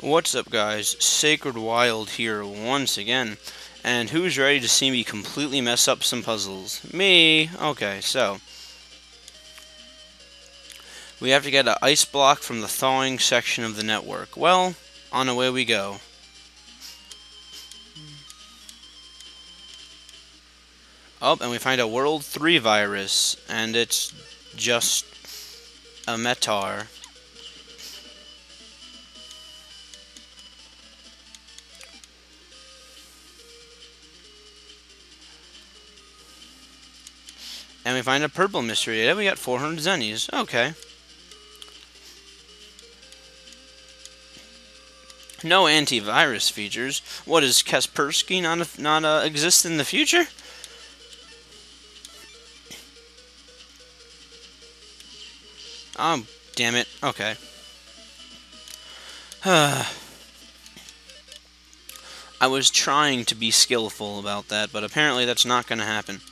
What's up guys, Sacred Wild here once again, and who's ready to see me completely mess up some puzzles? Me! Okay, so, we have to get an ice block from the thawing section of the network. Well, on the way we go. Oh, and we find a World 3 virus, and it's just a Mettaur. And we find a purple mystery data. We got 400 zennies. Okay. No antivirus features. What does Kaspersky not not uh, exist in the future? Oh, damn it. Okay. I was trying to be skillful about that, but apparently that's not going to happen.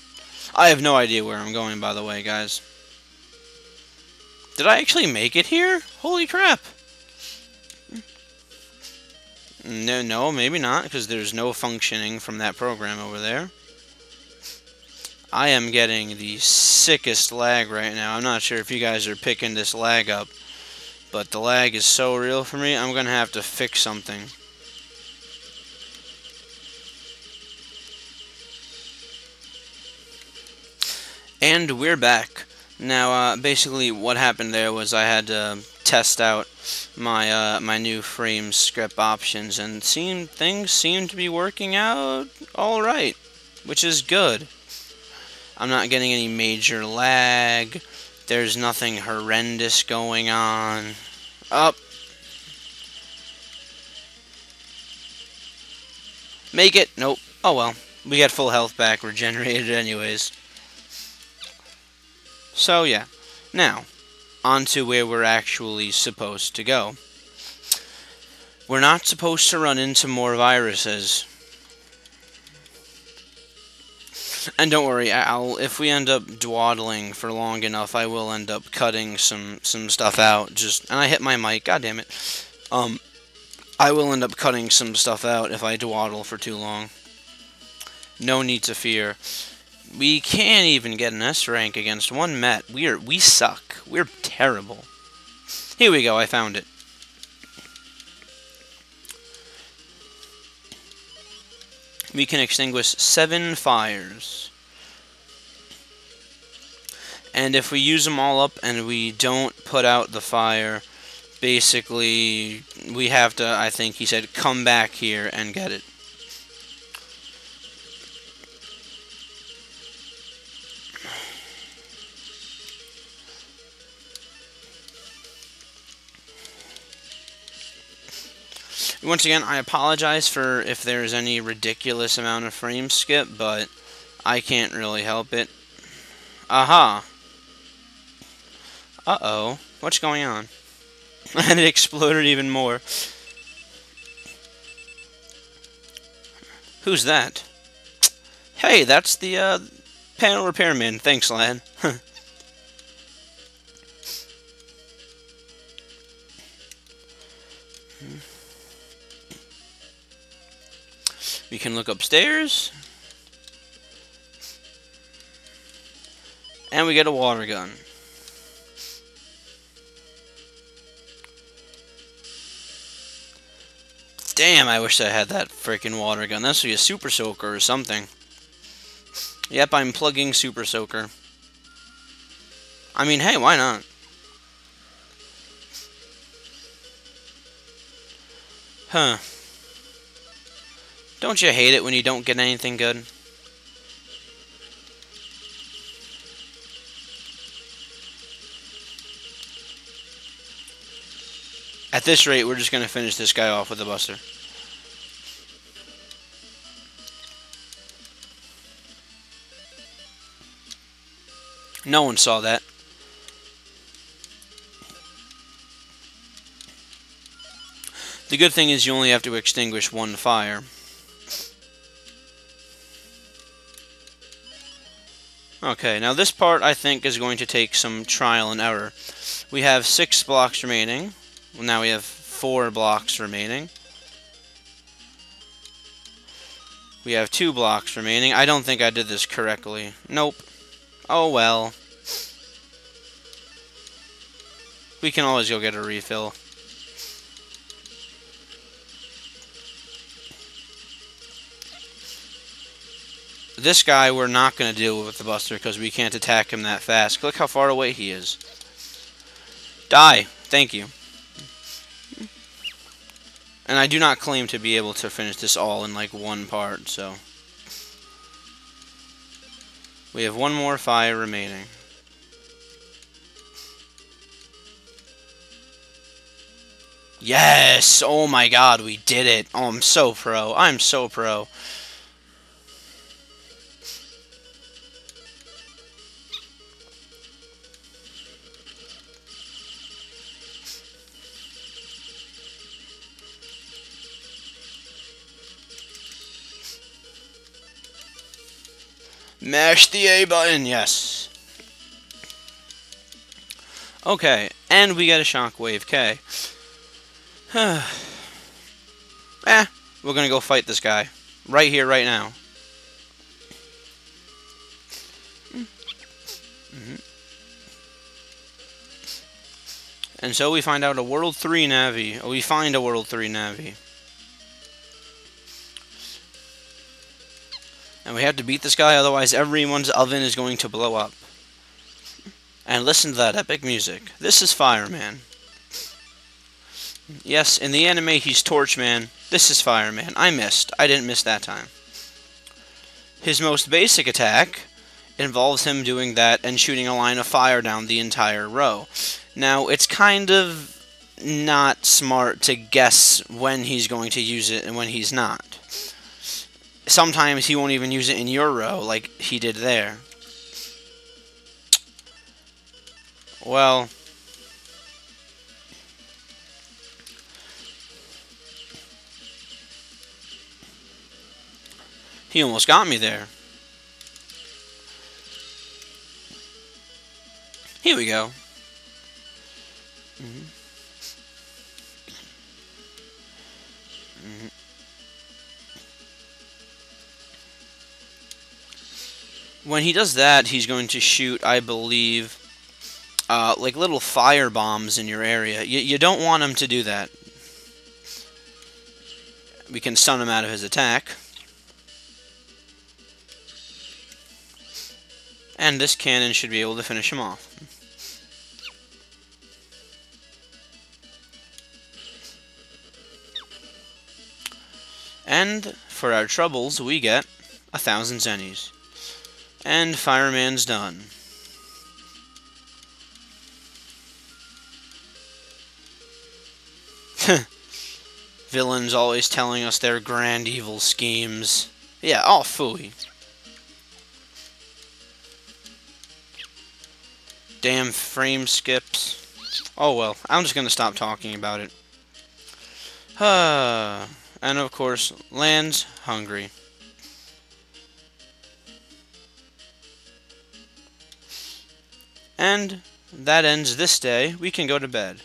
I have no idea where I'm going, by the way, guys. Did I actually make it here? Holy crap. No, no, maybe not, because there's no functioning from that program over there. I am getting the sickest lag right now. I'm not sure if you guys are picking this lag up, but the lag is so real for me, I'm going to have to fix something. And we're back. Now, uh, basically, what happened there was I had to test out my uh, my new frame script options, and seem things seem to be working out all right, which is good. I'm not getting any major lag. There's nothing horrendous going on. Up. Make it. Nope. Oh well. We got full health back regenerated anyways. So yeah, now, on to where we're actually supposed to go. We're not supposed to run into more viruses. And don't worry, I'll if we end up dawdling for long enough, I will end up cutting some some stuff out. Just and I hit my mic. God damn it. Um, I will end up cutting some stuff out if I dawdle for too long. No need to fear. We can't even get an S rank against one Met. We're we suck. We're terrible. Here we go. I found it. We can extinguish seven fires. And if we use them all up and we don't put out the fire, basically we have to, I think he said, come back here and get it. Once again, I apologize for if there's any ridiculous amount of frame skip, but I can't really help it. Aha! Uh-oh. What's going on? and it exploded even more. Who's that? Hey, that's the, uh, panel repairman. Thanks, lad. We can look upstairs. And we get a water gun. Damn, I wish I had that freaking water gun. That should be a super soaker or something. Yep, I'm plugging super soaker. I mean, hey, why not? Huh. Don't you hate it when you don't get anything good? At this rate, we're just going to finish this guy off with a buster. No one saw that. The good thing is you only have to extinguish one fire. Okay, now this part I think is going to take some trial and error. We have six blocks remaining. Well, now we have four blocks remaining. We have two blocks remaining. I don't think I did this correctly. Nope. Oh well. We can always go get a refill. This guy we're not going to deal with the Buster because we can't attack him that fast. Look how far away he is. Die. Thank you. And I do not claim to be able to finish this all in like one part, so... We have one more fire remaining. Yes! Oh my god, we did it! Oh, I'm so pro. I'm so pro. Mash the A button, yes. Okay, and we get a Shockwave K. eh, we're gonna go fight this guy. Right here, right now. Mm -hmm. And so we find out a World 3 Navi. We find a World 3 Navi. And we have to beat this guy, otherwise everyone's oven is going to blow up. And listen to that epic music. This is Fireman. Yes, in the anime he's Torchman. This is Fireman. I missed. I didn't miss that time. His most basic attack involves him doing that and shooting a line of fire down the entire row. Now, it's kind of not smart to guess when he's going to use it and when he's not. Sometimes he won't even use it in your row like he did there. Well... He almost got me there. Here we go. Mm -hmm. When he does that, he's going to shoot, I believe, uh, like little fire bombs in your area. You, you don't want him to do that. We can stun him out of his attack. And this cannon should be able to finish him off. And for our troubles, we get a thousand zennies. And Fireman's done. Villains always telling us their grand evil schemes. Yeah, all fooey. Damn frame skips. Oh well, I'm just gonna stop talking about it. And of course, Lan's hungry. And that ends this day. We can go to bed.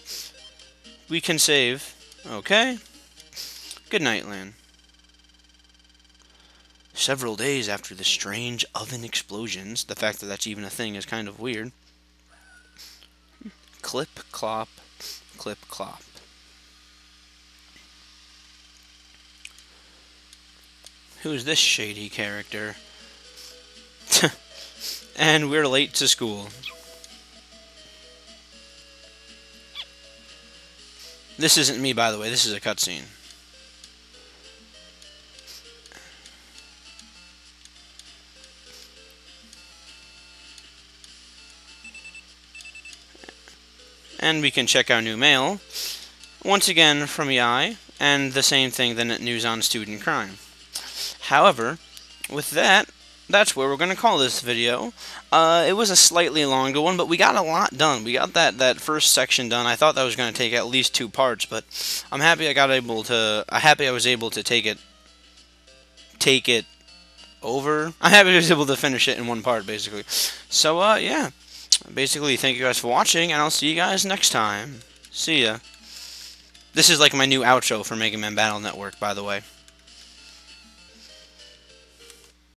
We can save. Okay. Good night, Lan. Several days after the strange oven explosions, the fact that that's even a thing is kind of weird. Clip, clop, clip, clop. Who's this shady character? and we're late to school. This isn't me, by the way. This is a cutscene. And we can check our new mail. Once again from EI, and the same thing then at News on Student Crime. However, with that, that's where we're going to call this video. Uh, it was a slightly longer one, but we got a lot done. We got that, that first section done. I thought that was going to take at least two parts, but I'm happy I got able to... I'm happy I was able to take it... Take it over. I'm happy I was able to finish it in one part, basically. So, uh, yeah. Basically, thank you guys for watching, and I'll see you guys next time. See ya. This is like my new outro for Mega Man Battle Network, by the way.